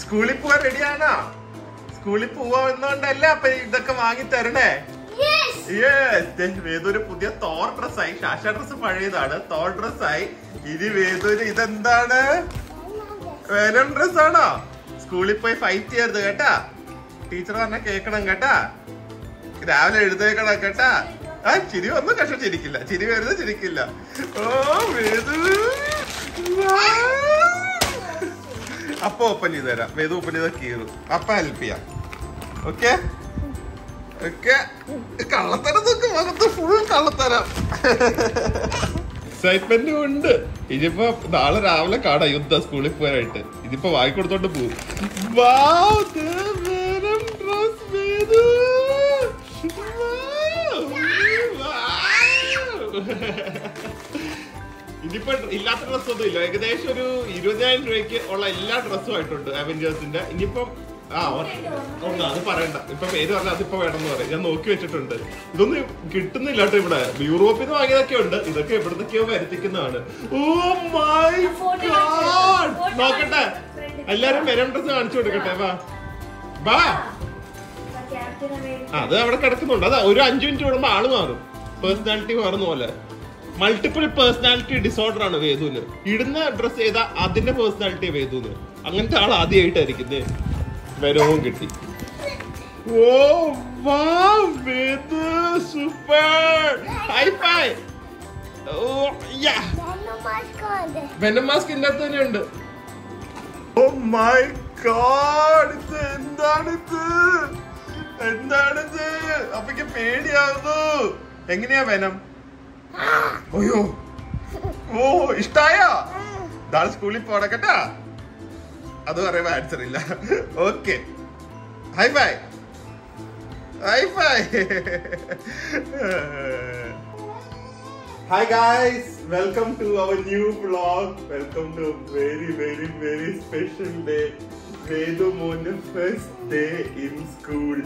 സ്കൂളിൽ പോവാൻ റെഡിയാണോ സ്കൂളിൽ പോവാന്നോണ്ടല്ല അപ്പൊ ഇതൊക്കെ വാങ്ങി തരണേ? വേദൂര് പുതിയ തോർ ഡ്രസ്സായി ശാശ ഡ്രസ് പഴയതാണ്. തോർ ഡ്രസ്സായി ഇനി വേദൂര് ഇതെന്താണ്? വേനൽ ഡ്രസ്സാണോ സ്കൂളിൽ പോയി ഫൈറ്റ് ചെയ്യരുത് കേട്ടാ. ടീച്ചർ പറഞ്ഞ കേക്കണം കേട്ടാ. രാവിലെ എഴുതേക്കണം കേട്ടാ. ആ ചിരി വന്നു പക്ഷെ ചിരിക്കില്ല. ചിരി വരുന്നത് ചിരിക്കില്ല. ഓ വേദു. അപ്പൊ ഓപ്പൺ തരാം. വേദു ഓപ്പൺ കീറും അപ്പ ഹെൽപ്പ് ചെയ്യാം. ഓക്കെ ഒക്കെ കള്ളത്തരം ഫുൾ കള്ളത്തരം. എക്സൈറ്റ്മെന്റ് ഉണ്ട്. ഇനിയിപ്പോ നാളെ രാവിലെ കാണാം യുദ്ധ സ്കൂളിൽ പോകാനായിട്ട്. ഇതിപ്പോ വാങ്ങിക്കൊടുത്തോണ്ട് പോകും Wow, ഇതിപ്പോ ഇല്ലാത്ത ഡ്രസ് ഒന്നും ഇല്ല. ഏകദേശം ഒരു ഇരുപതിനായിരം രൂപയ്ക്ക് ഉള്ള എല്ലാ ഡ്രസ്സും ആയിട്ടുണ്ട് അവഞ്ചേഴ്സിന്റെ ഇനിയിപ്പം ആ ഒന്ന് അത് പറയണ്ട. ഇപ്പൊ പേര് പറഞ്ഞാൽ അതിപ്പോ വേണമെന്ന് പറയും. ഞാൻ നോക്കി വെച്ചിട്ടുണ്ട്. ഇതൊന്നും കിട്ടുന്നില്ല കേട്ടോ ഇവിടെ. യൂറോപ്പിൽ നിന്ന് വാങ്ങിയതൊക്കെ ഉണ്ട്. ഇതൊക്കെ എവിടുന്നൊക്കെയോ വരുത്തിക്കുന്നതാണ്. ഓ മൈ ഗോഡ്! നോക്കട്ടെ. എല്ലാരും മെരം ഡ്രസ് കാണിച്ചു കൊടുക്കട്ടെ. വാ. വാ. അത് അവിടെ കിടക്കുന്നുണ്ട്. അതാ ഒരു അഞ്ചു മിനിറ്റ് കൂടുമ്പോ ആൾ മാറും. പേഴ്സണാലിറ്റി മാറുന്ന പോലെ. മൾട്ടിപ്പിൾ പേഴ്സണാലിറ്റി ഡിസോർഡർ ആണ് വേദുവിന്. ഇടുന്ന ഡ്രസ് ഏതാ അതിന്റെ പേഴ്സണാലിറ്റി വേദുവിന്. അങ്ങനത്തെ ആൾ ആദ്യമായിട്ടായിരിക്കുന്നേ വരവും കിട്ടി. ഓ Vedhu super hi fi oh yeah. Mask oh my god ഇത് എങ്ങനെയാ വെനം അയ്യോ ഓ ഇഷ്ടായോ നാളെ സ്കൂളിൽ പോടക്കട്ടാ അത് പറയുമ്പോ ആൻസർ ഇല്ല okay hi fi hi Hi guys, welcome to our new vlog. Welcome to a very very very special day. Vedu മോന്റെ ഫസ്റ്റ് ഡേ ഇൻ സ്കൂൾ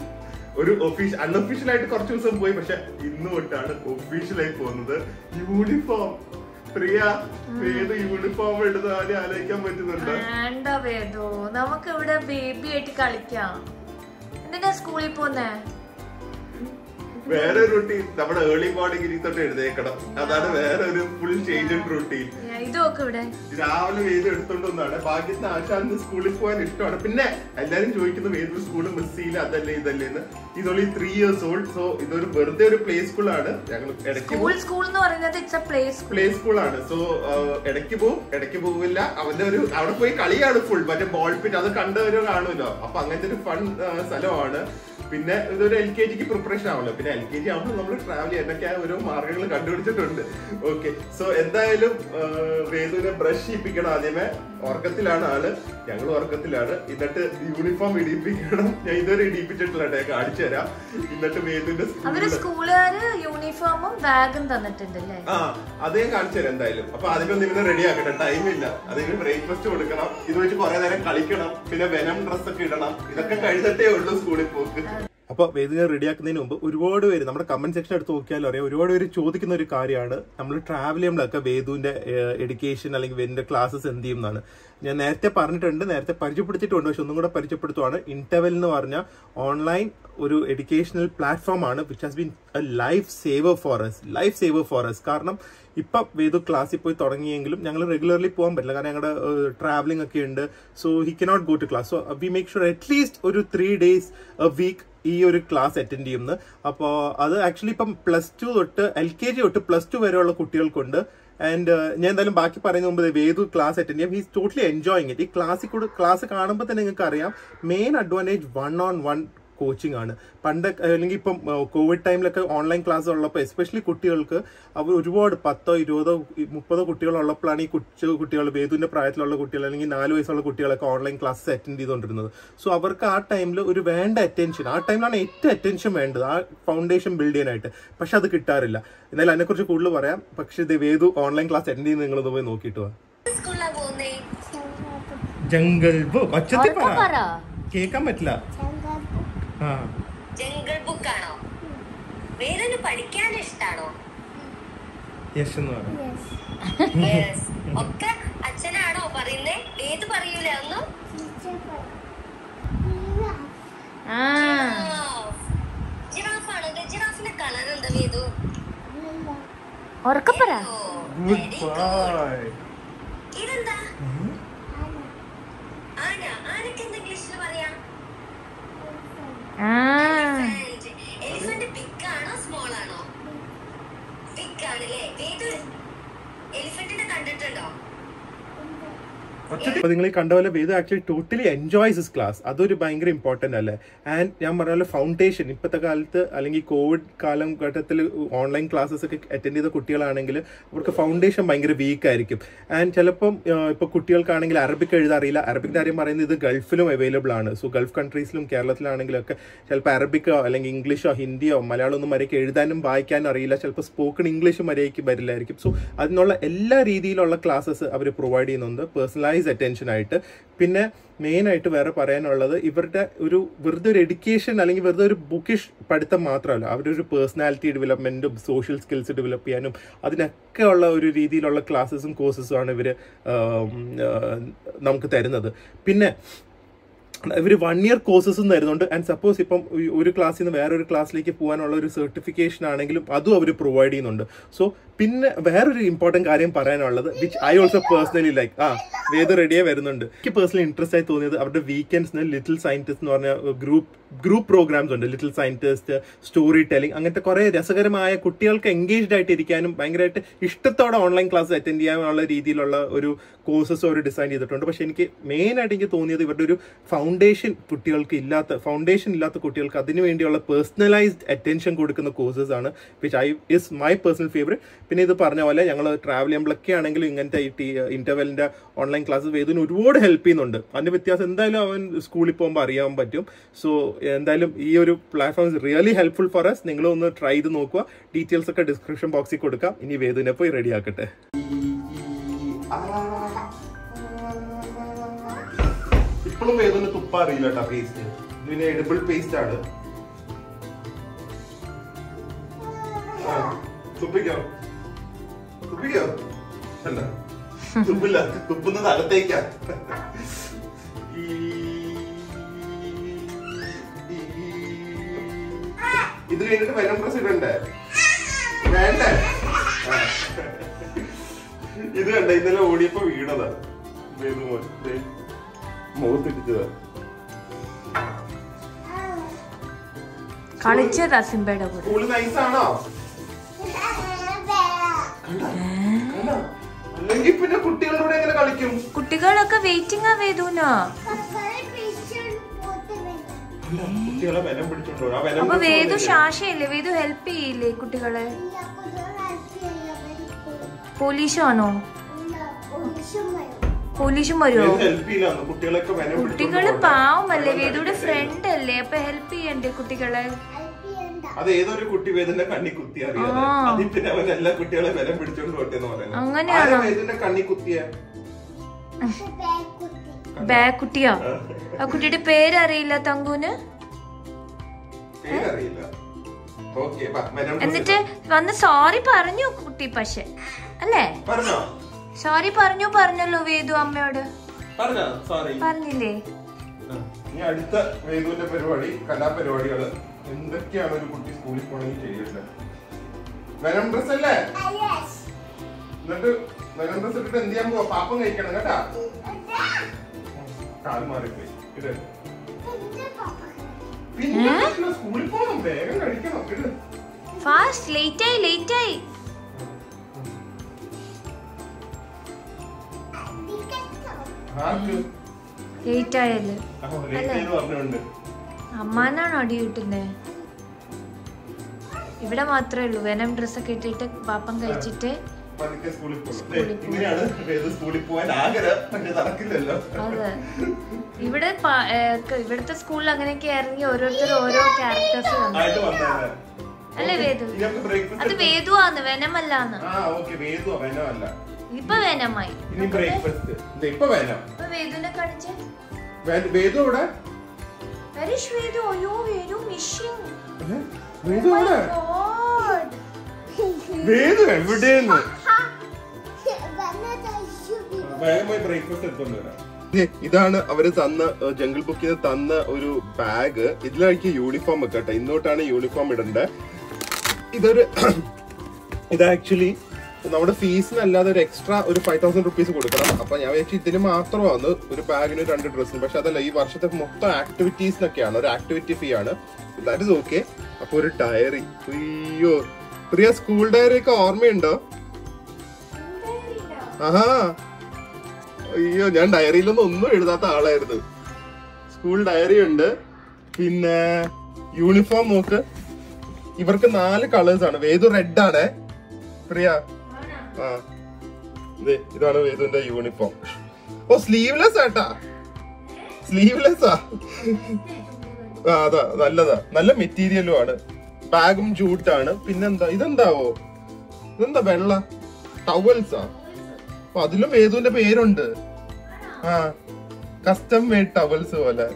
ഒരു ഒഫീഷ്യൽ അൺഒഫീഷ്യൽ ആയിട്ട് കുറച്ച് ദിവസം പോയി പക്ഷെ ഇന്ന് തൊട്ടാണ് ഒഫീഷ്യലായി പോകുന്നത്. യൂണിഫോം പ്രിയ ഏത് യൂണിഫോം ആരും ആലോചിക്കാൻ പറ്റുന്നുണ്ട്? വേണ്ട വേദോ. നമുക്ക് ഇവിടെ ബേബി ആയിട്ട് കളിക്കാം. എന്തിനാ സ്കൂളിൽ പോന്നേ വേറെ റൂട്ടീൻ നമ്മുടെ ഏർലി മോർണിംഗ് ഇനി തൊട്ട് എഴുതേക്കണം അതാണ് വേറെ ഒരു ഫുൾ ചേഞ്ച് റൂട്ടീൻ രാവിലെ വേദം എടുത്തോണ്ടൊന്നാണ് ഭാഗ്യത്തിന് ആശാന് സ്കൂളിൽ പോകാൻ ഇഷ്ടമാണ്. പിന്നെ എല്ലാരും ചോദിക്കുന്നു വേദു സ്കൂൾ മിസ് ചെയ്യില്ല അതല്ലേ ഇതല്ലേ എന്ന്. ഇതൊള്ളി ത്രീ ഇയേഴ്സ് ഓൾഡ് സോ ഇതൊരു വെറുതെ ഒരു പ്ലേ സ്കൂളാണ് ഞങ്ങൾ ഇടയ്ക്ക് പ്ലേ സ്കൂളാണ് സോ ഇടയ്ക്ക് പോവും ഇടയ്ക്ക് പോവില്ല. അവന്റെ ഒരു അവിടെ പോയി കളിയാണ് ഫുൾ മറ്റേ ബോൾ പിറ്റ് അത് കണ്ടവരോ കാണുമല്ലോ. അപ്പൊ അങ്ങനത്തെ ഒരു ഫൺ സ്ഥലമാണ്. പിന്നെ ഇതൊരു എൽ കെ ജിക്ക് പ്രിപ്പറേഷൻ ആവുമല്ലോ പിന്നെ എൽ കെ ജി ആവുമ്പോൾ നമ്മൾ ട്രാവൽ ചെയ്യാനൊക്കെ ഓരോ മാർഗങ്ങൾ കണ്ടുപിടിച്ചിട്ടുണ്ട്. ഓക്കെ സോ എന്തായാലും വേദുവിനെ ബ്രഷ് ചെയ്യിപ്പിക്കണം ആദ്യമേ. ഉറക്കത്തിലാണ് ആൾ. ഞങ്ങൾ ഉറക്കത്തിലാണ്. എന്നിട്ട് യൂണിഫോം ഇടിയിപ്പിക്കണം. ഞാൻ ഇതുവരെ ഇടിയിപ്പിച്ചിട്ടില്ല കാണിച്ചു തരാം എന്നിട്ട് വേദുവിന്റെ സ്കൂളുകാര് യൂണിഫോമും ബാഗും തന്നിട്ടുണ്ട് അല്ലേ ആ അത് ഞാൻ കാണിച്ചു തരാം എന്തായാലും. അപ്പൊ അതിനൊന്നും ഇവനെ റെഡി ആക്കട്ടെ. ടൈം ഇല്ല. അതിന് ബ്രേക്ക്ഫാസ്റ്റ് കൊടുക്കണം. ഇത് വെച്ച് കുറെ നേരം കളിക്കണം. പിന്നെ വെനം ഡ്രസ് ഒക്കെ ഇടണം. ഇതൊക്കെ കഴിഞ്ഞിട്ടേ ഉള്ളൂ സ്കൂളിൽ പോക്ക്. അപ്പൊ വേദിക റെഡിയാക്കുന്നതിന് മുമ്പ് ഒരുപാട് പേര് നമ്മുടെ കമന്റ് സെക്ഷൻ എടുത്ത് നോക്കിയാലും അറിയാം. ഒരുപാട് പേര് ചോദിക്കുന്ന ഒരു കാര്യമാണ്. നമ്മൾ ട്രാവൽ ചെയ്യുമ്പോഴൊക്കെ വേദുവിന്റെ എഡ്യൂക്കേഷൻ അല്ലെങ്കിൽ വേദിന്റെ ക്ലാസ്സസ് എന്ത് ചെയ്യുന്നതാണ് എന്നാണ് ഞാൻ നേരത്തെ പറഞ്ഞിട്ടുണ്ട് നേരത്തെ പരിചയപ്പെടുത്തിയിട്ടുണ്ട് പക്ഷെ ഒന്നും കൂടെ പരിചയപ്പെടുത്തുവാണ്. ഇന്റവൽ എന്ന് പറഞ്ഞ ഓൺലൈൻ ഒരു എഡ്യൂക്കേഷണൽ പ്ലാറ്റ്ഫോം ആണ് which has been life saver for us life saver for us കാരണം ഇപ്പം വേദു ക്ലാസ്സിൽ പോയി തുടങ്ങിയെങ്കിലും ഞങ്ങൾ റെഗുലർലി പോകാൻ പറ്റില്ല. കാരണം ഞങ്ങളുടെ ട്രാവലിംഗ് ഒക്കെ ഉണ്ട്. So he cannot go to class so we make sure at least ഒരു ത്രീ ഡേയ്സ് എ വീക്ക് ഈ ഒരു ക്ലാസ് അറ്റൻഡ് ചെയ്യുന്നത് അപ്പോൾ അത് ആക്ച്വലി ഇപ്പം പ്ലസ് ടു തൊട്ട് എൽ കെ ജി തൊട്ട് പ്ലസ് ടു വരെയുള്ള കുട്ടികൾക്കുണ്ട്. ആൻഡ് ഞാൻ എന്തായാലും ബാക്കി പറയുന്ന മുമ്പ് വേദു ക്ലാസ് അറ്റൻഡ് ചെയ്യാം. ഹീസ് ടോട്ടലി എൻജോയിങ് ഇറ്റ് ഈ ക്ലാസ്സിൽ കൂടെ ക്ലാസ് കാണുമ്പോൾ തന്നെ നിങ്ങൾക്ക് അറിയാം main advantage one on one coaching ആണ്. പണ്ട് അല്ലെങ്കിൽ ഇപ്പം കോവിഡ് ടൈമിലൊക്കെ ഓൺലൈൻ ക്ലാസ് ഉള്ളപ്പോൾ എസ്പെഷ്യലി കുട്ടികൾക്ക് അവർ ഒരുപാട് പത്തോ ഇരുപതോ മുപ്പതോ കുട്ടികളുള്ളപ്പോഴാണ് ഈ കൊച്ചു കുട്ടികൾ വേദുവിന്റെ പ്രായത്തിലുള്ള കുട്ടികൾ അല്ലെങ്കിൽ നാല് വയസ്സുള്ള കുട്ടികളൊക്കെ ഓൺലൈൻ ക്ലാസ് അറ്റൻഡ് ചെയ്തുകൊണ്ടിരുന്നത്. സോ അവർക്ക് ആ ടൈമിൽ ഒരു വേണ്ട അറ്റൻഷൻ ആ ടൈമിലാണ് ഏറ്റവും അറ്റൻഷൻ വേണ്ടത്. ആ ഫൗണ്ടേഷൻ ബിൽഡ് ചെയ്യാനായിട്ട്. പക്ഷെ അത് കിട്ടാറില്ല. എന്നാലും അതിനെക്കുറിച്ച് കൂടുതൽ പറയാം. പക്ഷേ ഇത് വേദു ഓൺലൈൻ ക്ലാസ് അറ്റൻഡ് ചെയ്യുന്നത് നിങ്ങൾ പോയി നോക്കിയിട്ട് വാ. സ്കൂളിലാ പോകുന്നേ? ജംഗൽ ബുക്ക് ഒച്ചത്തിൽ പറ. കേൾക്കാൻ പറ്റില്ല. ജംഗിൾ ബുക്ക് ആണോ വേദന പഠിക്കാൻ ഇഷ്ടാണോ? യെസ് എന്ന് പറ. യെസ് ഒക്കെ അച്ഛനാണോ പറയുന്നേ? ഏത് പറയൂല ഒന്നും ആ. ജിറാഫ് ആണോ ജിറാഫിന്റെ കളർ എന്താ വേദു? ഉറക്കപ്പറ ഗുഡ് ബൈ ഇതെന്താ ആന ആനക്ക് എന്താ ഇംഗ്ലീഷിൽ പറയാം ആ എലിഫന്റ് ബിഗ് ആണോ സ്മോൾ ആണോ ബിഗ് ആണല്ലേ വേദു എലിഫന്റിനെ കണ്ടിട്ടുണ്ടോ? അപ്പൊ നിങ്ങൾ ഈ കണ്ട പോലെ ഇത് actually totally enjoys this class അതൊരു ഭയങ്കര ഇമ്പോർട്ടന്റ് അല്ലേ? ആൻഡ് ഞാൻ പറഞ്ഞ പോലെ ഫൗണ്ടേഷൻ ഇപ്പോഴത്തെ കാലത്ത് അല്ലെങ്കിൽ കോവിഡ് കാലം ഘട്ടത്തിൽ ഓൺലൈൻ ക്ലാസ്സസ് ഒക്കെ അറ്റൻഡ് ചെയ്ത കുട്ടികളാണെങ്കിൽ അവർക്ക് ഫൗണ്ടേഷൻ ഭയങ്കര വീക്ക് ആയിരിക്കും. ആൻഡ് ചിലപ്പം ഇപ്പോൾ കുട്ടികൾക്കാണെങ്കിൽ അറബിക് എഴുതാൻ അറിയില്ല. അറബിക്കിന്റെ കാര്യം പറയുന്നത് ഇത് ഗൾഫിലും അവൈലബിൾ ആണ്. സോ ഗൾഫ് കൺട്രീസിലും കേരളത്തിലാണെങ്കിലും ഒക്കെ ചിലപ്പോൾ അറബിക്കോ അല്ലെങ്കിൽ ഇംഗ്ലീഷോ ഹിന്ദിയോ മലയാളം ഒന്നും മര്യാദയ്ക്ക് എഴുതാനും വായിക്കാനും അറിയില്ല. ചിലപ്പോൾ സ്പോക്കൺ ഇംഗ്ലീഷും മര്യാദയ്ക്ക് വരില്ലായിരിക്കും. സോ അതിനുള്ള എല്ലാ രീതിയിലുള്ള ക്ലാസ്സസ് അവർ പ്രൊവൈഡ് ചെയ്യുന്നുണ്ട്. പേഴ്സണലൈസ് അറ്റൻഷൻ ആയിട്ട്. പിന്നെ മെയിൻ ആയിട്ട് വേറെ പറയാനുള്ളത് ഇവരുടെ ഒരു വെറുതെ ഒരു എഡ്യൂക്കേഷൻ അല്ലെങ്കിൽ വെറുതെ ഒരു ബുക്കിഷ് പഠിത്തം മാത്രമല്ല. അവരുടെ ഒരു പേഴ്സണാലിറ്റി ഡെവലപ്മെന്റും സോഷ്യൽ സ്കിൽസ് ഡെവലപ്പ് ചെയ്യാനും അതിനൊക്കെ ഉള്ള ഒരു രീതിയിലുള്ള ക്ലാസ്സസും കോഴ്സസും ആണ് ഇവർ നമുക്ക് തരുന്നത്. പിന്നെ ഇവർ വൺ ഇയർ കോഴ്സസും തരുന്നുണ്ട്. ആൻഡ് സപ്പോസ് ഇപ്പം ഒരു ക്ലാസ്സിൽ നിന്ന് ഒരു ക്ലാസ്സിലേക്ക് പോകാനുള്ള ഒരു സർട്ടിഫിക്കേഷൻ ആണെങ്കിലും അതും അവർ പ്രൊവൈഡ് ചെയ്യുന്നുണ്ട്. സോ പിന്നെ വേറൊരു ഇമ്പോർട്ടന്റ് കാര്യം പറയാനുള്ളത് which I also personally like ആ വേദ റെഡിയെ വരുന്നുണ്ട്. എനിക്ക് പേഴ്സണലി ഇൻട്രസ്റ്റ് ആയി തോന്നിയത് അവരുടെ വീക്കെൻഡ്സിന് ലിറ്റിൽ സയന്റിസ്റ്റ് എന്ന് പറഞ്ഞ ഗ്രൂപ്പ് ഗ്രൂപ്പ് പ്രോഗ്രാംസ് ഉണ്ട്. ലിറ്റിൽ സയന്റിസ്റ്റ് സ്റ്റോറി ടെലിംഗ് അങ്ങനത്തെ കുറേ രസകരമായ കുട്ടികൾക്ക് എൻഗേജ്ഡ് ആയിട്ട് ഇരിക്കാനും ഭയങ്കരമായിട്ട് ഇഷ്ടത്തോടെ ഓൺലൈൻ ക്ലാസ് അറ്റൻഡ് ചെയ്യാനുള്ള രീതിയിലുള്ള ഒരു കോഴ്സസ് അവർ ഡിസൈൻ ചെയ്തിട്ടുണ്ട്. പക്ഷെ എനിക്ക് മെയിൻ ആയിട്ട് എനിക്ക് തോന്നിയത് ഇവരുടെ ഒരു ഫൗണ്ടേഷൻ കുട്ടികൾക്ക് ഇല്ലാത്ത ഫൗണ്ടേഷൻ ഇല്ലാത്ത കുട്ടികൾക്ക് അതിനു വേണ്ടിയുള്ള പേഴ്സണലൈസ്ഡ് അറ്റൻഷൻ കൊടുക്കുന്ന കോഴ്സസ് ആണ് which I is my personal favourite പിന്നെ ഇത് പറഞ്ഞ പോലെ ഞങ്ങൾ ട്രാവൽ ചെയ്യുമ്പോഴൊക്കെ ആണെങ്കിലും ഇങ്ങനത്തെ ഈ ടി ഇന്റർവെലിന്റെ ഓൺലൈൻ ക്ലാസ് വേദന ഒരുപാട് ഹെൽപ്പ് ചെയ്യുന്നുണ്ട്. അതിന്റെ വ്യത്യാസം എന്തായാലും അവൻ സ്കൂളിൽ പോകുമ്പോൾ അറിയാൻ പറ്റും. സോ എന്തായാലും ഈ ഒരു platform is really helpful for us നിങ്ങൾ ഒന്ന് ട്രൈ ചെയ്ത് നോക്കുക. ഡീറ്റെയിൽസ് ഒക്കെ ഡിസ്ക്രിപ്ഷൻ ബോക്സിൽ കൊടുക്കാം. ഇനി വേദിനെ പോയി റെഡി ആക്കട്ടെ. ഇപ്പോഴും വേദന തുപ്പ അറിയില്ല പേസ്റ്റ് എഡിബിൾ പേസ്റ്റ് ആണ്. തുപ്പിക്കോ. തുപ്പിക്കോ? അല്ല. തുപ്പില്ല. തുപ്പുന്നത് അകത്തേക്കാ ഇത് കഴിഞ്ഞിട്ട് വെനം പ്രസ് ഇടണ്ടേ? വേണ്ടേ. ഇത് കണ്ട ഇന്നലെ ഓടിയപ്പോ വീണതാ. മുഖത്തിടിച്ചതാ കളിച്ചതാ സിംബയുടെ കൂടെ. നൈസാണോ അല്ലെങ്കിൽ പിന്നെ കുട്ടികളുടെ എങ്ങനെ കളിക്കും. കുട്ടികളൊക്കെ വെയിറ്റിംഗ് ആ വേദൂനോ. അപ്പൊ വേദു ശാശയില്ലേ? വേദു ഹെൽപ്പ് ചെയ്യില്ലേ കുട്ടികളെ? പോലീഷാണോ പോലീഷും വരുമോ കുട്ടികൾ പാവമല്ലേ? വേദുടെ ഫ്രണ്ട് അല്ലേ? അപ്പൊ ഹെൽപ്പ് ചെയ്യണ്ടേ കുട്ടികളെ? അത് ഏതൊരു കുട്ടി വേദന്റെ കണ്ണി കുത്തി അറിയാതെ. അതിൽ പിന്നെ അവൻ എല്ലാ കുട്ടികളെ വിലം പിടിച്ചോണ്ട് പോട്ടെ എന്ന് പറയുന്നത്. വേദന്റെ കണ്ണി കുത്തിയ? ബാക്കുട്ടിയോ ആ. കുട്ടിയുടെ പേരറിയില്ല തങ്കുന് പേരറിയില്ല. എന്നിട്ട് വന്ന് സോറി പറഞ്ഞു കുട്ടി പക്ഷെ. അല്ലേ? പറഞ്ഞോ? സോറി പറഞ്ഞു പറഞ്ഞല്ലോ വേദു അമ്മയോട്. പറഞ്ഞോ? സോറി പറഞ്ഞില്ലേ? ഇനി അടുത്ത വേദുവിന്റെ പരിപാടി കലാപരിപാടികൾ. എന്തൊക്കെയാണ് ഒരു കുട്ടി സ്കൂളിൽ പോണെങ്കിൽ ചെയ്യേണ്ടത്? വെനം ഡ്രസ് അല്ലേ? എന്നിട്ട് വെനം ഡ്രസ് ഇട്ടിട്ട് എന്ത് ചെയ്യാൻ പോവാ? പാപ്പം കഴിക്കണം കേട്ടാ. കാൽ മാറിപ്പോയി. ഇത് പിന്നെ സ്കൂളിൽ പോകണം വേഗം കഴിക്കണം. ഇട്. ഫാസ്റ്റ് ലേറ്റ് ആയി ലേറ്റ് ആയി. ലേറ്റ് ആയല്ലേ? ലേറ്റ് ആയി പറഞ്ഞുണ്ട് അമ്മാനാണോ അടി കിട്ടുന്നേ? ഇവിടെ മാത്രമേ ഉള്ളൂ. വെനം ഡ്രസ്സൊക്കെ ഇട്ടിട്ട് പാപ്പം കഴിച്ചിട്ട് അതെ. ഇവിടെ ഇവിടുത്തെ സ്കൂളിൽ അങ്ങനെയൊക്കെ ഇറങ്ങി ഓരോരുത്തർ ഓരോ ക്യാരക്ടേഴ്സ് അല്ലേ വേദു. അത് വെനമല്ലാന്ന്. വേദു ആന്ന് അല്ല ഇപ്പൊ വേനമായി. ഇപ്പൊ വേദുവിനെ കാണിച്ചേ. വേദു ഇവിടെ മിസ്സിംഗ് ഏ? Vedu വേദു എവിടെയെന്ന്? വേഗം പോയി ബ്രേക്ക്ഫാസ്റ്റ് എടുത്തോണ്ട് വരാം. ദേ, ഇതാണ് അവർ തന്ന ജംഗിൾ ബുക്ക് ചെയ്ത് തന്ന ഒരു ബാഗ് ഇതിലേക്ക് യൂണിഫോം വെക്കട്ടെ ഇന്നോട്ടാണ് യൂണിഫോം ഇടേണ്ടത് ഇതൊരു ഇത് ആക്ച്വലി നമ്മുടെ ഫീസിനല്ലാതെ ഒരു എക്സ്ട്രാ ഒരു ഫൈവ് തൗസൻഡ് റുപ്പീസ് കൊടുക്കണം. അപ്പൊ ഞാൻ വിചാരിച്ചു ഇതിന് മാത്രമാണ് ഒരു ബാഗിന് രണ്ട് ഡ്രസ്സിന് പക്ഷെ അതല്ല ഈ വർഷത്തെ മൊത്തം ആക്ടിവിറ്റീസിനൊക്കെയാണ് ഒരു ആക്ടിവിറ്റി ഫീ ആണ്. ദാറ്റ് ഇസ് ഓക്കെ അപ്പൊ ഒരു ഡയറി അയ്യോ. പ്രിയ സ്കൂൾ ഡയറി ഒക്കെ ഓർമ്മയുണ്ടോ? ആഹാ. അയ്യോ ഞാൻ ഡയറിയിലൊന്നും ഒന്നും എഴുതാത്ത ആളായിരുന്നു. സ്കൂൾ ഡയറി ഉണ്ട്. പിന്നെ യൂണിഫോം നോക്ക്. ഇവർക്ക് നാല് കളേഴ്സ് ആണ്. വേദു റെഡ് ആണ്. പ്രിയ ഇതാണ് വേദുവിന്റെ യൂണിഫോം ഓ സ്ലീവ്ലെസ് ആട്ടാ. സ്ലീവ്ലെസ് ആ. അതാ നല്ലതാ. നല്ല മെറ്റീരിയലും ആണ്. ബാഗും ജൂട്ടാണ് പിന്നെന്താ ഇതെന്താവോ? ഇതെന്താ വെള്ള? ടവൽസാ അപ്പൊ അതിലും വേദുവിന്റെ പേരുണ്ട്. ആ. കസ്റ്റം മെയ്ഡ് ടവൽസ് പോലെ.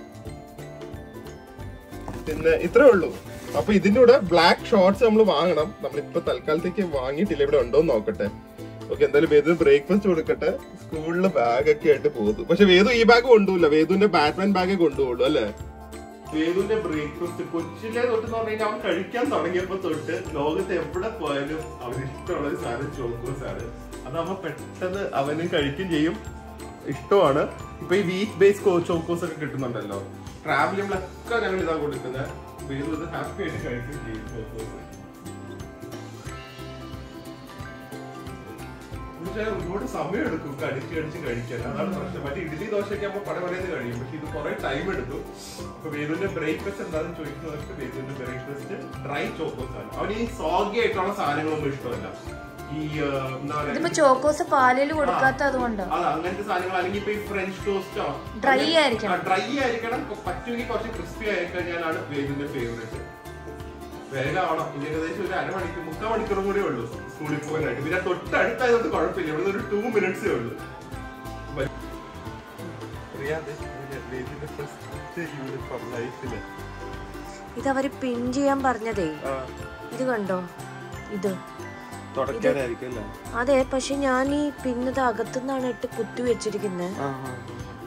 പിന്നെ ഇത്രേ ഉള്ളൂ. അപ്പൊ ഇതിന്റെ കൂടെ ബ്ലാക്ക് ഷോർട്സ് നമ്മൾ വാങ്ങണം. നമ്മളിപ്പോ തൽക്കാലത്തേക്ക് വാങ്ങിയിട്ടില്ല. ഇവിടെ ഉണ്ടോ നോക്കട്ടെ. ഓക്കെ എന്തായാലും വേദു ബ്രേക്ക്ഫാസ്റ്റ് കൊടുക്കട്ടെ. സ്കൂളിൽ ബാഗ് ഒക്കെ ആയിട്ട് പോകുന്നു. പക്ഷെ വേദു ഈ ബാഗ് കൊണ്ടുപോകില്ല. വേദുവിന്റെ ബാറ്റ്മാൻ ബാഗ് കൊണ്ടുപോകുള്ളൂ അല്ലേ? വേദുവിന്റെ ബ്രേക്ക്ഫാസ്റ്റ് കൊച്ചിലെ തൊട്ട് എന്ന് പറഞ്ഞാൽ അവൻ കഴിക്കാൻ തുടങ്ങിയപ്പോ തൊട്ട് ലോകത്ത് എവിടെ പോയാലും അവന് ഇഷ്ടമുള്ള ഒരു സാധനം ചോക്കോസ് ആണ് അതാവുമ്പോ പെട്ടെന്ന് അവന് കഴിക്കും ചെയ്യും. ഇഷ്ടമാണ്. ഇപ്പൊ ഈ വീക്ക് ബേസ് ചോക്കോസ് ഒക്കെ കിട്ടുന്നുണ്ടല്ലോ. ട്രാവൽ ചെയ്യുമ്പോഴൊക്കെ ഞങ്ങൾ ഇതാ കൊടുക്കുന്നത്. വേദു ഇത് ഹാപ്പി ആയിട്ട് കഴിക്കും ചെയ്യും ചോക്കോസ് പക്ഷേ ഒരുപാട് സമയം എടുക്കും കടിച്ച് കടിച്ച് കഴിക്കാൻ. അതാണ് പ്രശ്നം. മറ്റേ ഇഡ്ഡലി ദോശയൊക്കെ ആകുമ്പോൾ പട പറയുന്നത് കഴിയും. പക്ഷെ ഇത് കുറെ ടൈം എടുക്കും. അപ്പൊ വേദുവിന്റെ ബ്രേക്ക്ഫാസ്റ്റ് എന്താണെന്ന് ചോദിക്കുന്നവർക്ക് വേദുവിന്റെ ബ്രേക്ക്ഫാസ്റ്റ് ഡ്രൈ ചോക്കോസ് ആണ് അവന് ഈ സോഗി ആയിട്ടുള്ള സാധനങ്ങളൊന്നും ഇഷ്ടമല്ല. ഈ എന്താ ചോക്കോസ് പാലിൽ കൊടുക്കാത്ത അതുകൊണ്ട്. അതാ അങ്ങനത്തെ സാധനങ്ങൾ. അല്ലെങ്കിൽ ഇപ്പൊ ഈ ഫ്രഞ്ച് ടോസ്റ്റോ ഡ്രൈ ആയിരിക്കണം. ഡ്രൈ ആയിരിക്കണം. പറ്റുമെങ്കിൽ കുറച്ച് ക്രിസ്പി ആയിക്കഴിഞ്ഞാലാണ് വേദിന്റെ ഫേവറേറ്റ് ആവണം. ഇനി ഏകദേശം ഒരു അരമണിക്കൂർ മുക്കാൽ മണിക്കൂറും കൂടെ ഉള്ളൂ. സ്കൂളിൽ പോകാനായിട്ട് പിന്നെ തൊട്ടടുത്തായതുകൊണ്ട് കുഴപ്പമില്ല. ഇവിടെ ഒരു ടു മിനിറ്റ്സേ ഉള്ളൂ. ഇത് അവർ പിൻ ചെയ്യാൻ പറഞ്ഞതേ. ഇത് കണ്ടോ? ഇത്. അതെ പക്ഷെ ഞാൻ ഈ പിന്നത് അകത്തുനിന്നാണ് ഇട്ട് കുത്തി വെച്ചിരിക്കുന്നത്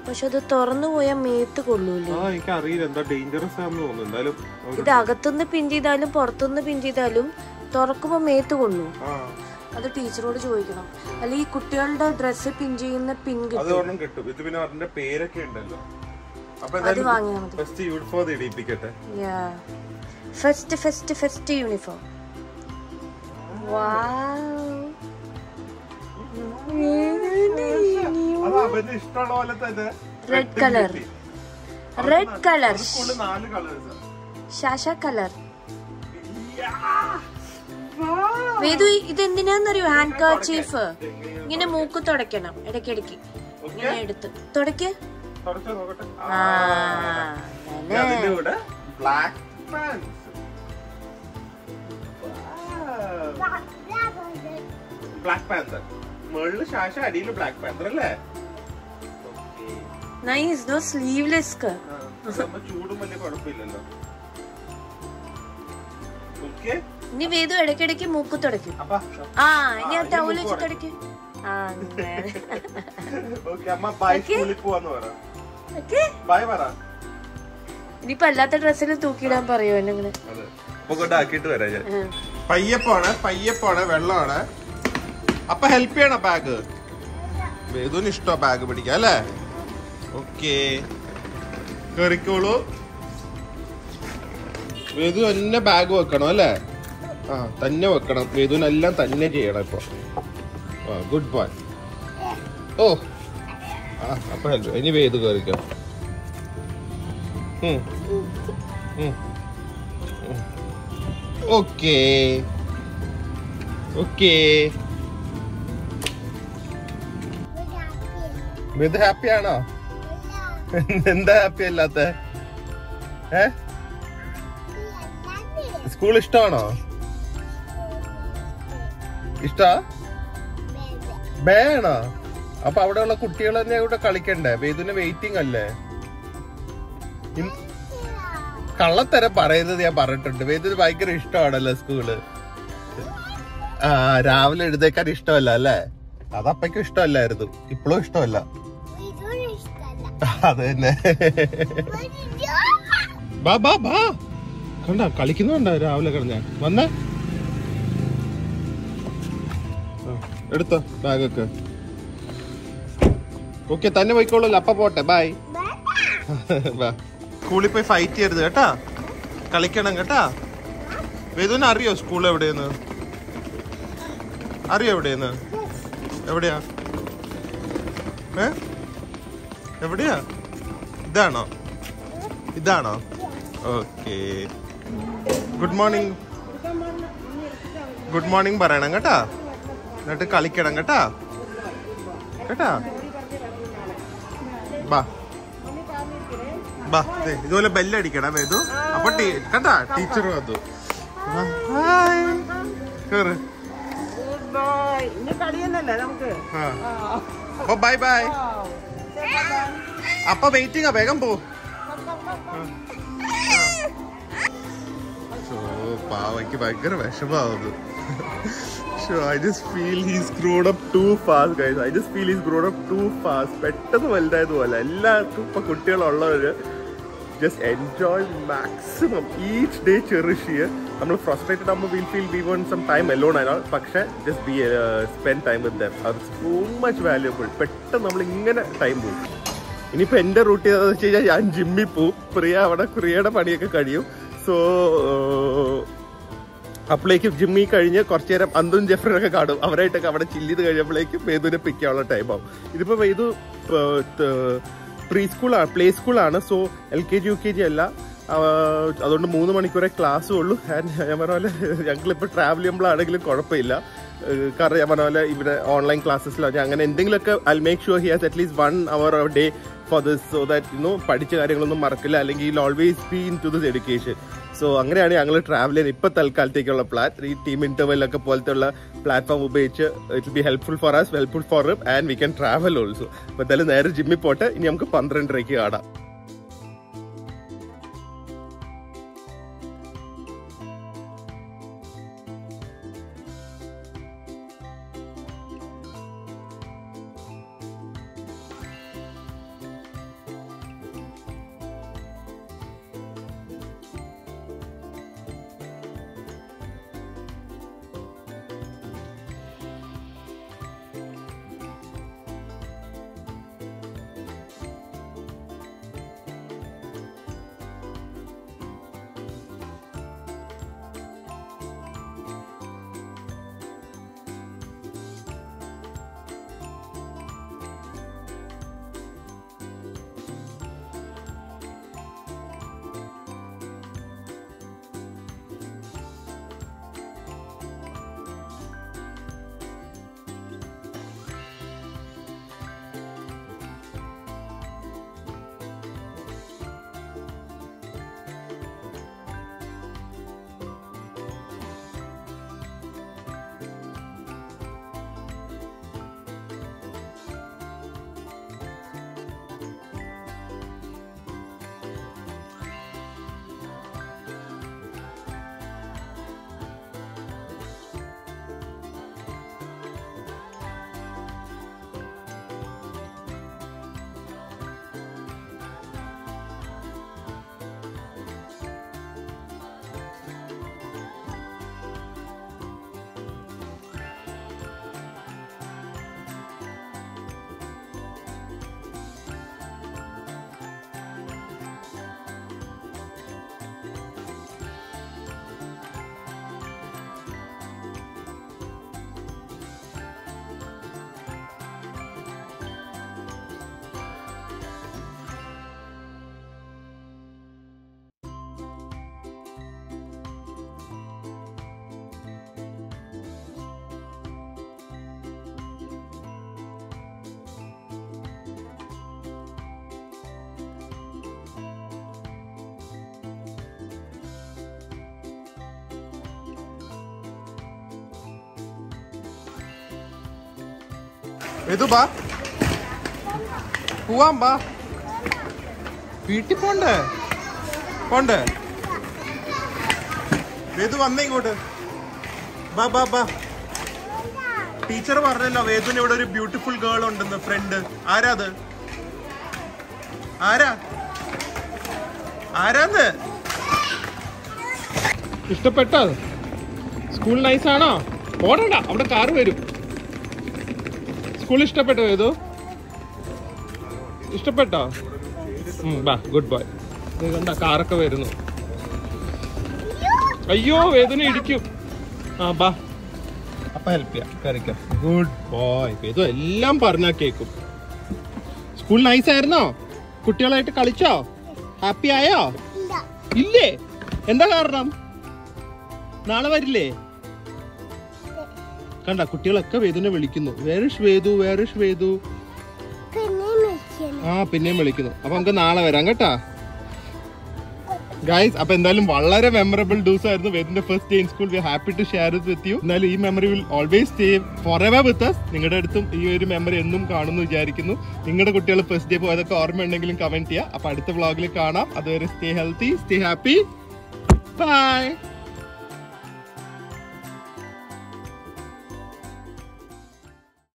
പക്ഷെ അത് തുറന്നു പോയാൽ മേത്ത് കൊള്ളൂല്ലേ ആ എനിക്ക് അറിയില്ല. എന്താ ഡേഞ്ചറസ് ആണെന്ന് തോന്നുന്നു. എന്തായാലും ഇത് അകത്തുനിന്ന് പിൻ ചെയ്താലും പുറത്തുനിന്ന് പിൻ ചെയ്താലും തുറക്കുമ്പോ മേത്ത് കൊള്ളൂ. അത് ടീച്ചറോട് ചോദിക്കണം. അല്ല ഈ കുട്ടികളുടെ ഡ്രസ്സ് പിൻ ചെയ്യുന്ന പിൻ കിട്ടും ഒരെണ്ണം കിട്ടും. ഇത് പിന്നെ അതിന്റെ പേരൊക്കെ ഉണ്ടല്ലോ. അപ്പൊ അത് വാങ്ങിയാൽ മതി. First uniform ഇടിയിപ്പിക്കട്ടെ first first first uniform red colour red colour ശാശ colour Vedu ഇതെന്തിനാന്നറിയോ? ഹാൻഡ് കർച്ചീഫ് ഇങ്ങനെ മൂക്ക് തുടയ്ക്കണം ഇടയ്ക്കിടയ്ക്ക്. ഇങ്ങനെ എടുത്ത്. തുടക്ക് ബ്ലാക്ക് പാന്തർ ശാശ ബ്ലാക്ക് പാന്തർ അല്ലേ? നൈസ് ദോ സ്ലീവ്ലെസ് ചൂടും വലിയ കുഴപ്പമില്ലല്ലോ. ഓക്കെ. ഇനി വേദു ഇടയ്ക്കിടയ്ക്ക് മൂക്ക് തുടക്കും ആ ഇനി ആ ടൗൽ വെച്ച് തുടയ്ക്കും. പറ. ഇനിയിപ്പൊ അല്ലാത്ത ഡ്രസ്സിൽ തൂക്കിയിടാൻ പറയോ എന്നെ ആക്കിട്ട് വരാം ഞാൻ. പയ്യപ്പാണ് പയ്യപ്പാണ് വെള്ളമാണ്. അപ്പൊ ഹെൽപ്പ് ചെയ്യണ ബാഗ് വേദുവിന് ഇഷ്ടോ ബാഗ് പിടിക്കാം അല്ലേ? ഓക്കേ. കേറിക്കോളൂ. വേദു എന്നെ ബാഗ് വെക്കണോ അല്ലേ? ആ തന്നെ വെക്കണം. വേദുവിനെല്ലാം തന്നെ ചെയ്യണം ഇപ്പൊ. ആ ഗുഡ് ബോയ് ഓ. ആ അപ്പൊ ഹലോ ഇനി വേദു കയറിക്കാം. ഓക്കേ. ഓക്കേ. ഇത് ഹാപ്പി ആണോ? എന്താ ഹാപ്പി അല്ലാത്ത? ഏ? സ്കൂൾ ഇഷ്ടമാണോ? ഇഷ്ടാ? ബേണ? അപ്പൊ അവിടെയുള്ള കുട്ടികൾ തന്നെ ഇവിടെ കളിക്കണ്ടേ? വേദുവിന് വെയിറ്റിംഗ് അല്ലേ? കള്ളത്തര പറയുന്നത് ഞാൻ പറഞ്ഞിട്ടുണ്ട്. വേദുവിന് ഭയങ്കര ഇഷ്ടമാണല്ലോ സ്കൂൾ. ആ രാവിലെ എഴുതേക്കാൻ ഇഷ്ടമല്ല അല്ലേ? അതപ്പയ്ക്കും ഇഷ്ടമല്ലായിരുന്നു. ഇപ്പോഴും ഇഷ്ടമല്ല. അത് തന്നെ ബാ ബാ ബാ. കണ്ട കളിക്കുന്നുണ്ടോ രാവിലെ കിടഞ്ഞ വന്നേ. എടുത്തോ ബാഗൊക്കെ. ഓക്കെ തന്നെ പോയിക്കോളൂല്ലോ. അപ്പ പോട്ടെ. ബായ് സ്കൂളിൽ പോയി ഫൈറ്റ് ചെയ്യരുത് കേട്ടാ. കളിക്കണം കേട്ടാ. വേദുവിന് അറിയോ സ്കൂൾ എവിടെയെന്ന്? അറിയോ എവിടെയെന്ന്? എവിടെയാ? ഏ? എവിടെയാ? ഇതാണോ? ഇതാണോ? Okay. Good morning good morning പറയണം കേട്ടാ. എന്നിട്ട് കളിക്കണം കേട്ടാ. കേട്ടാ? ബാ. ബാ ഇതുപോലെ ബെല്ലടിക്കണം വേദു. അപ്പൊ കേട്ടാ ടീച്ചർ വന്നു. അപ്പൊ ബൈ ബൈ അപ്പൊ വെയിറ്റിംഗ് വേഗം പോ. പാവയ്ക്ക് ഭയങ്കര വിഷമാവുന്നു So I just feel he's grown up too fast, guys. I just feel he's grown up too fast. പെട്ടെന്ന് വലുതായതുപോലെ. എല്ലാവർക്കും ഇപ്പൊ കുട്ടികളുള്ളവർ just enjoy maximum each day cherish ചെയ്യുക നമ്മൾ ഫ്രസ്ട്രേറ്റഡ് ആകുമ്പോൾ will feel we want some time alone ആയാൽ പക്ഷേ just be spend time with them അത് സോ മച്ച് വാല്യൂബിൾ പെട്ടെന്ന് നമ്മൾ ഇങ്ങനെ ടൈം പോകും ഇനിയിപ്പോൾ എന്റെ റൂട്ട് ചെയ്തതെന്ന് വെച്ച് കഴിഞ്ഞാൽ ഞാൻ ജിമ്മിൽ പോവും. പ്രിയ അവിടെ പ്രിയയുടെ പണിയൊക്കെ കഴിയും. സോ അപ്പോഴേക്കും ജിമ്മി കഴിഞ്ഞ് കുറച്ചു നേരം അന്തും ജെഫറിനൊക്കെ കാണും. അവരായിട്ടൊക്കെ അവിടെ ചില്ല് ചെയ്ത് കഴിയുമ്പോഴേക്കും വേദുവിനെ പിക്കാനുള്ള ആവും. ഇതിപ്പോ വേദു പ്രീ സ്കൂളാണ് പ്ലേ സ്കൂളാണ് so L K G U K G അല്ല. അതുകൊണ്ട് മൂന്ന് മണിക്കൂറേ ക്ലാസ്സും ഉള്ളൂ. ഞാൻ പറഞ്ഞ പോലെ ഞങ്ങളിപ്പോൾ ട്രാവൽ ചെയ്യുമ്പോഴാണെങ്കിലും കുഴപ്പമില്ല. കാരണം ഞാൻ പറഞ്ഞ പോലെ ഇവിടെ ഓൺലൈൻ ക്ലാസ്സസിലോ അങ്ങനെ എന്തെങ്കിലുമൊക്കെ I make sure he has at least one hour day for this so that you know പഠിച്ച കാര്യങ്ങളൊന്നും മറക്കില്ല. അല്ലെങ്കിൽ always be into this education so അങ്ങനെയാണ് ഞങ്ങൾ ട്രാവൽ ചെയ്യുന്നത് ഇപ്പൊ തൽക്കാലത്തേക്കുള്ള പ്ലാൻ ഈ ടീം ഇന്റർവെല്ലൊക്കെ പോലത്തെ ഉള്ള പ്ലാറ്റ്ഫോം ഉപയോഗിച്ച് it be helpful for us helpful for and we can travel also അപ്പൊ എന്തായാലും നേരെ ജിമ്മിൽ പോട്ടെ. ഇനി നമുക്ക് പന്ത്രണ്ടരയ്ക്ക് കാണാം. ഇത് ബാ. പോവാം ബാ. വീട്ടിൽ പോണ്ടേ? പോണ്ടേ? വേദു വന്നേ ഇങ്ങോട്ട്. ബാ ബാ ബാ. ടീച്ചർ പറഞ്ഞല്ലോ വേദുവിന് ഇവിടെ ഒരു ബ്യൂട്ടിഫുൾ ഗേൾ ഉണ്ടെന്ന് ഫ്രണ്ട് ആരാ അത്? ആരാ? ആരാന്ന്? ഇഷ്ടപ്പെട്ടോ സ്കൂൾ നൈസ് ആണോ? ഓടണ്ട അവിടെ കാറ് വരും. സ്കൂൾ ഇഷ്ടപ്പെട്ടോ ഏതോ? ഇഷ്ടപ്പെട്ടോ? ബാ ഗുഡ് ബോയ് കണ്ട കാറൊക്കെ വരുന്നു. അയ്യോ വേദന ഇടിക്കും. ആ ബാ. അപ്പൊ ഹെൽപ്പ് ചെയ്യാം കറിക്കാം ഗുഡ് ബോയ് വേദു എല്ലാം പറഞ്ഞാ കേക്കും. സ്കൂൾ നൈസ് ആയിരുന്നോ? കുട്ടികളായിട്ട് കളിച്ചോ? ഹാപ്പി ആയോ? ഇല്ലേ? എന്താ കാരണം? നാളെ വരില്ലേ? കണ്ട കുട്ടികളൊക്കെ വേദുനെ വിളിക്കുന്നു. വേറിഷ് വേദു വേറിഷ് വേദു ആ പിന്നെയും വിളിക്കുന്നു. അപ്പൊ നമുക്ക് നാളെ വരാം കേട്ടാ. ഗൈസ് അപ്പൊ എന്തായാലും വളരെ മെമ്മറബിൾ ഡൂസ് ആയിരുന്നു വേദിന്റെ first day in school we happy to share it with you എന്നാലും ഈ memory will always stay forever with us നിങ്ങളുടെ അടുത്തും ഈ ഒരു മെമ്മറി എന്നും കാണുന്നു വിചാരിക്കുന്നു. നിങ്ങളുടെ കുട്ടികൾ ഫസ്റ്റ് ഡേ പോയതൊക്കെ ഓർമ്മ ഉണ്ടെങ്കിലും കമന്റ് ചെയ്യുക അപ്പൊ അടുത്ത വ്ളോഗിൽ കാണാം. അതുവരെ stay healthy stay happy bye